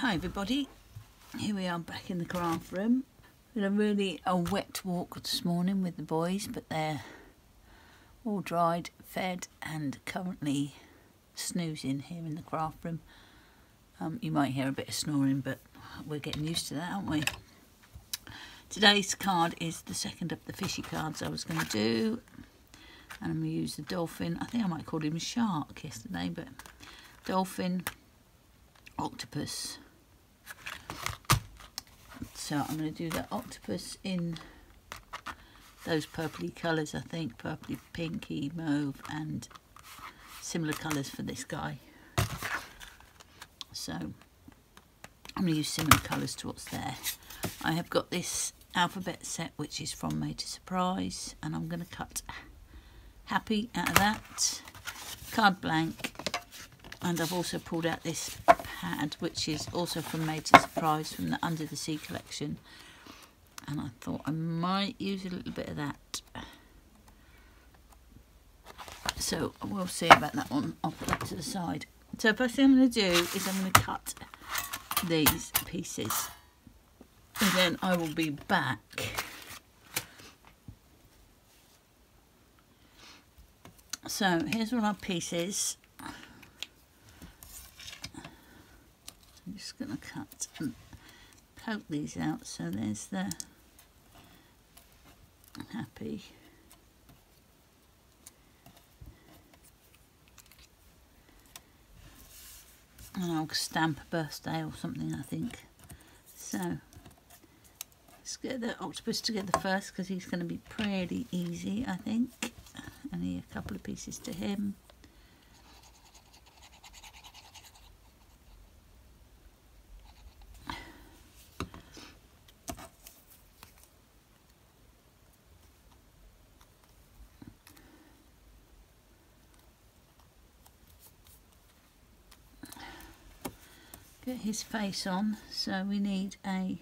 Hi everybody, here we are back in the craft room. Been a really a wet walk this morning with the boys, but they're all dried, fed, and currently snoozing here in the craft room. Um, you might hear a bit of snoring, but we're getting used to that, aren't we? Today's card is the second of the fishy cards I was going to do. And I'm going to use the dolphin. I think I might call him shark yesterday, but dolphin, octopus. So I'm going to do the octopus in those purpley colours, I think. Purpley, pinky, mauve, and similar colours for this guy. So I'm going to use similar colours to what's there. I have got this alphabet set which is from Made to Surprise and I'm going to cut Happy out of that. Card blank and I've also pulled out this pad which is also from Made to Surprise from the Under the Sea collection and I thought I might use a little bit of that. So we'll see about that one. I'll put that to the side. So first thing I'm going to do is I'm going to cut these pieces and then I will be back. So here's all our pieces. I'm just going to cut and poke these out. So there's the happy. And I'll stamp a birthday or something, I think. So let's get the octopus together first because he's going to be pretty easy, I think. Only a couple of pieces to him. Get his face on so we need a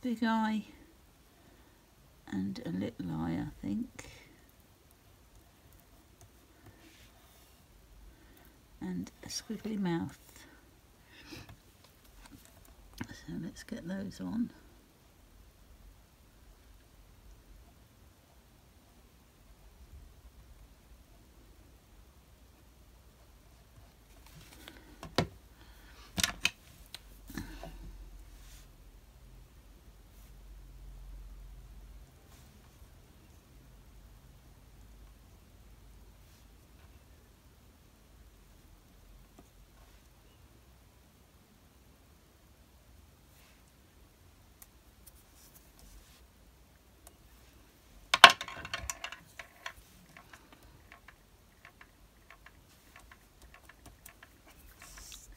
big eye and a little eye I think. And a squiggly mouth. So let's get those on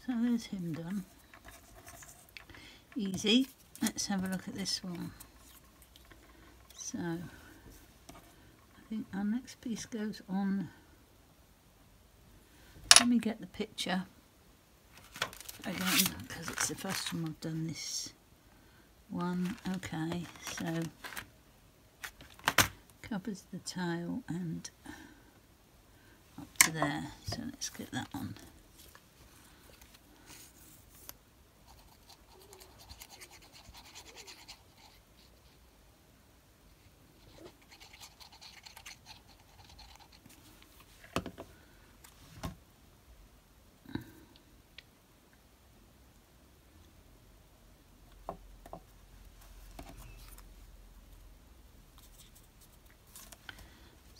So there's him done. Easy. Let's have a look at this one. So, I think our next piece goes on. Let me get the picture again because it's the first time I've done this one. Okay, so covers the tail and up to there. So let's get that on.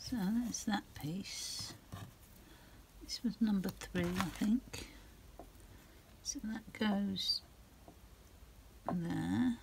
So there's that piece. This was number three, I think. So that goes there.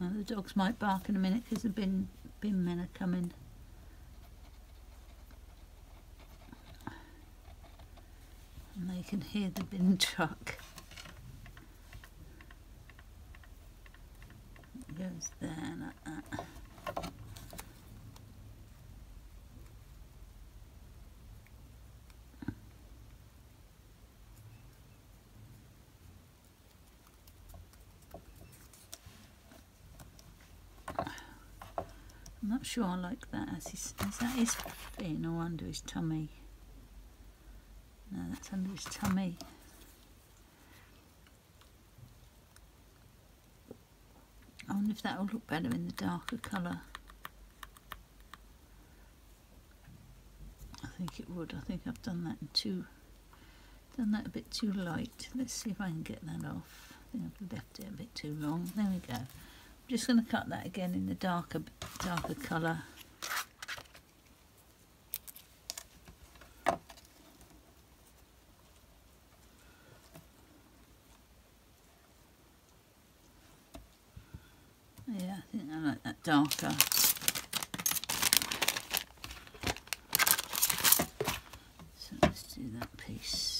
The dogs might bark in a minute because the bin, bin men are coming. And they can hear the bin truck. It goes there like that. I'm not sure I like that. As his, is that his fin or under his tummy? No, that's under his tummy. I wonder if that will look better in the darker colour. I think it would. I think I've done that in too, done that a bit too light. Let's see if I can get that off. I think I've left it a bit too long. There we go. I'm just going to cut that again in the darker, darker colour. Yeah, I think I like that darker. So let's do that piece.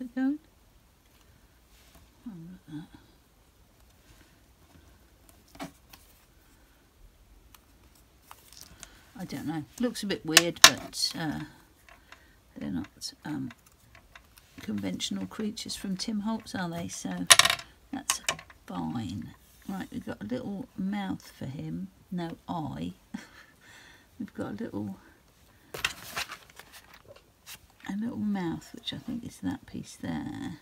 It going? I don't know. Looks a bit weird, but uh, they're not um, conventional creatures from Tim Holtz, are they? So that's fine. Right, we've got a little mouth for him. No eye. we've got a little a little mouth, which I think is that piece there.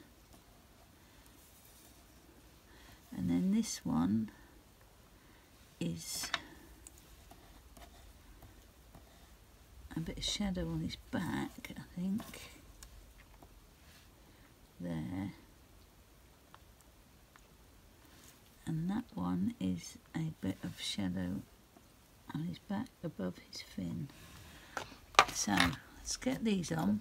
And then this one is a bit of shadow on his back, I think. There. And that one is a bit of shadow on his back above his fin. So, let's get these on.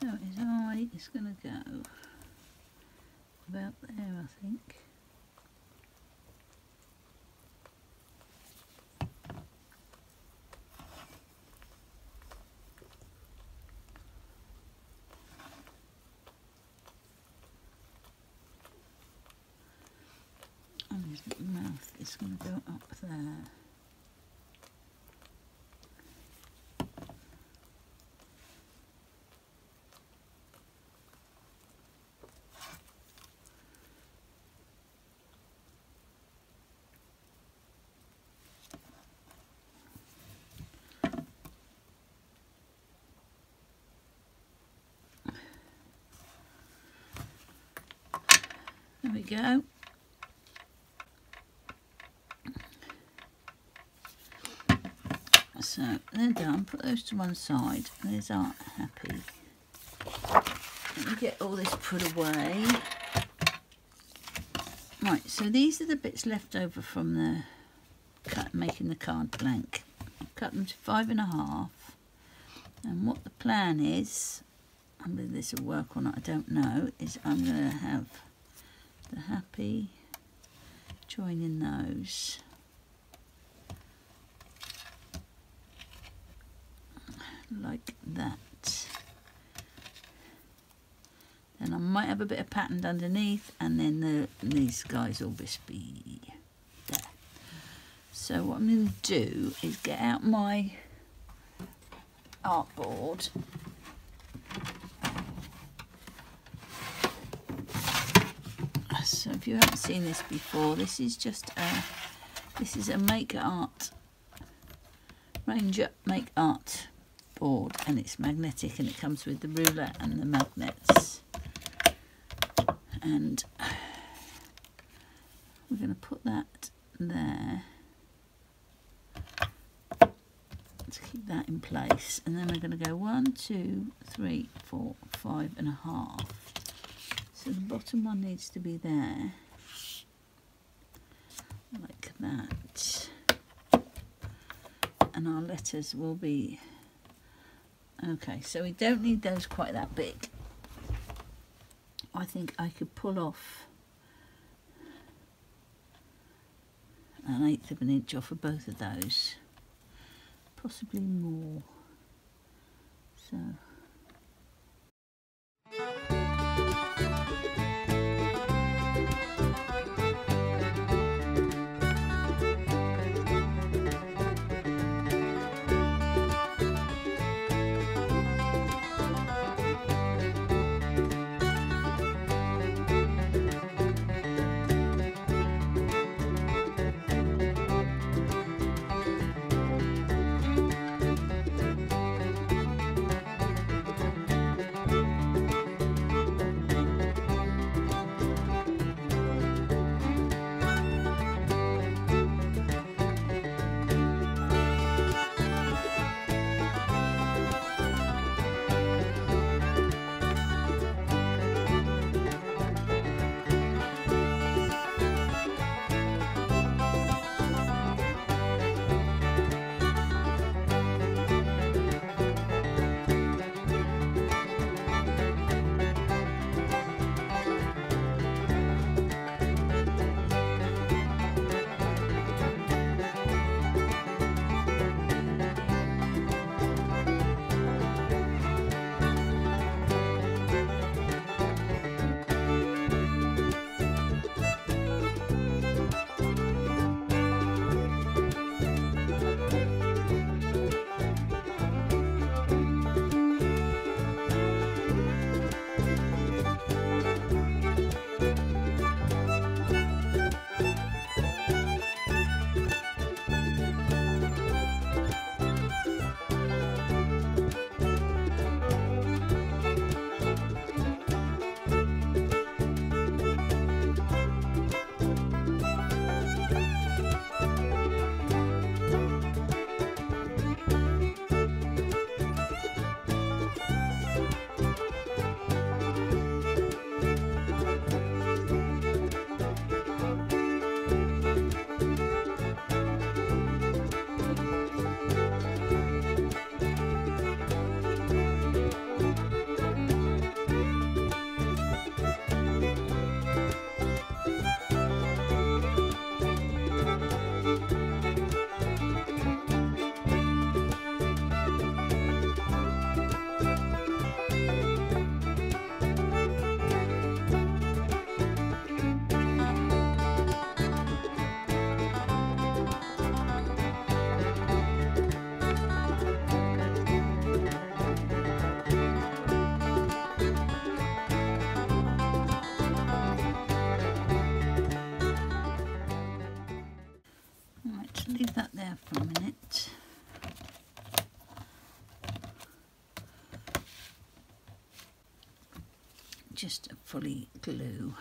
So his is going to go about there, I think. And his mouth is going to go up there. There we go. So they're done. Put those to one side. There's our happy. Let me get all this put away. Right, so these are the bits left over from the cut, making the card blank. Cut them to five and a half. And what the plan is, and whether this will work or not, I don't know, is I'm going to have the happy joining those. Like that. Then I might have a bit of patterned underneath and then the, these guys will just be there. So what I'm going to do is get out my artboard so if you haven't seen this before this is just a this is a make art ranger make art board and it's magnetic and it comes with the ruler and the magnets. And we're going to put that there. To keep that in place. And then we're going to go one two three four five and a half so the bottom one needs to be there like that. And our letters will be... Okay, so we don't need those quite that big. I think I could pull off an eighth of an inch off of both of those. Possibly more. So... just a fully glue.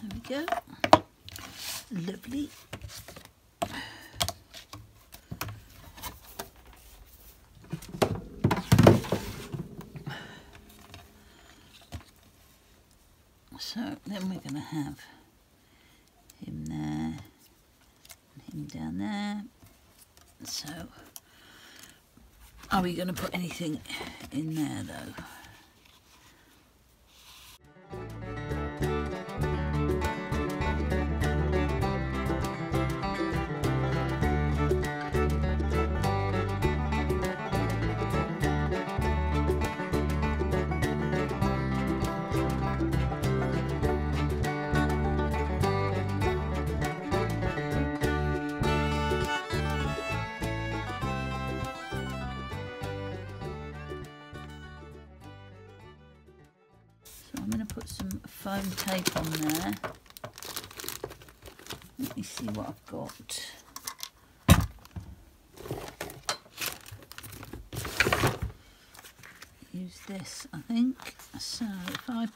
There we go. Lovely. So then we're going to have him there, him down there. So, are we going to put anything in there though? Foam tape on there. Let me see what I've got. Use this, I think. So if I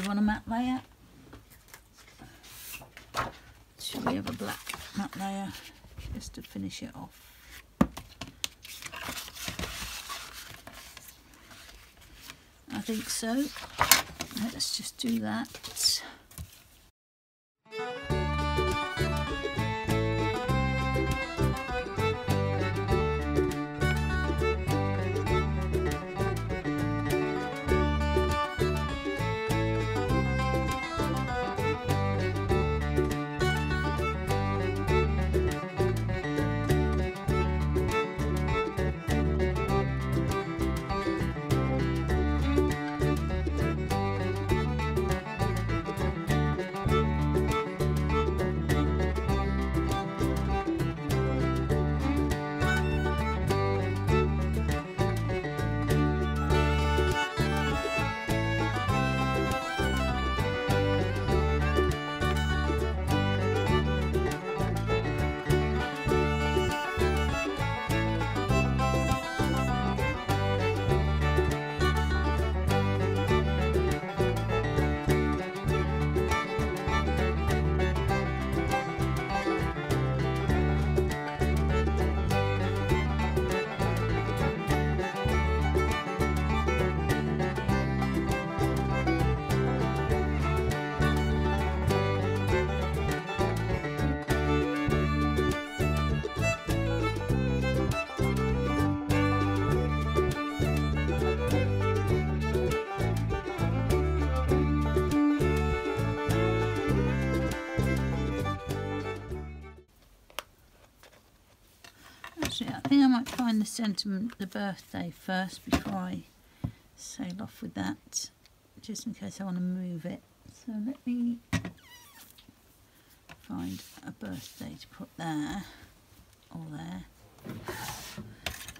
we want a matte layer? Should we have a black matte layer just to finish it off? I think so. Let's just do that. The sentiment, the birthday first before I sail off with that, just in case I want to move it. So let me find a birthday to put there or there.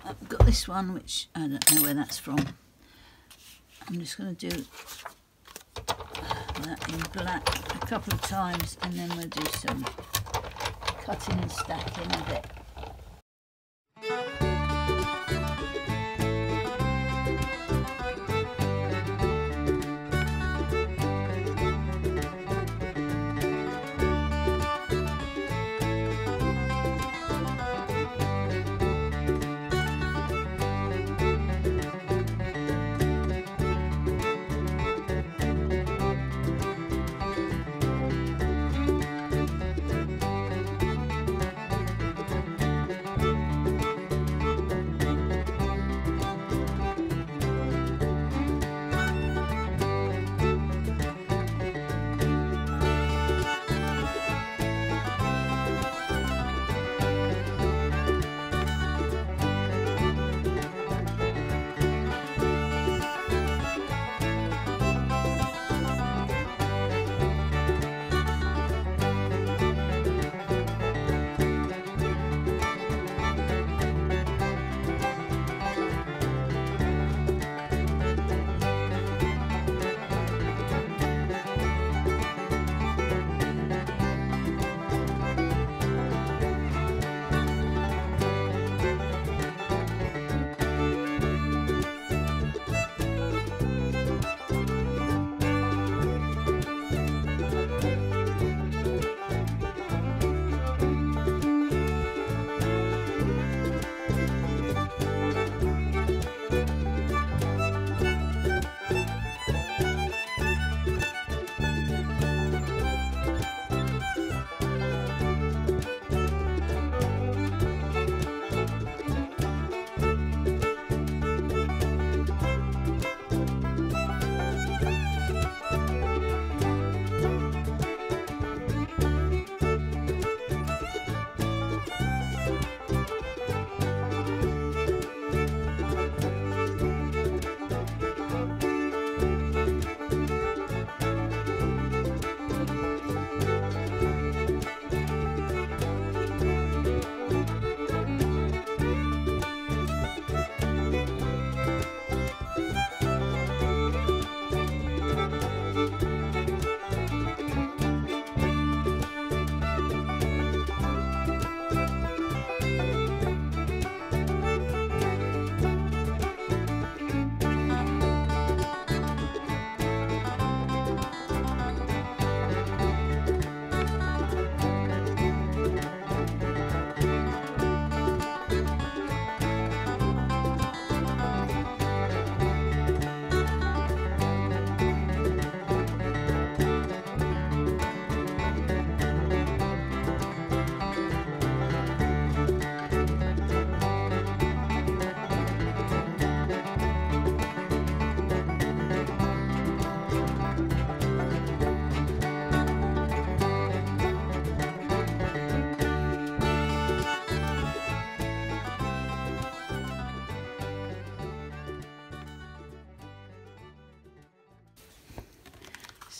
I've got this one, which I don't know where that's from. I'm just going to do that in black a couple of times and then we'll do some cutting and stacking of it.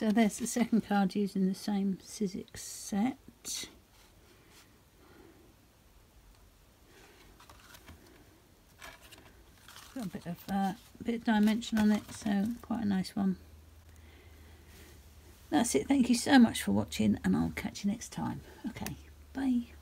So there's the second card using the same Sizzix set. Got a bit of uh, bit of dimension on it, so quite a nice one. That's it. Thank you so much for watching, and I'll catch you next time. Okay, bye.